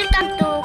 వెళ్తాం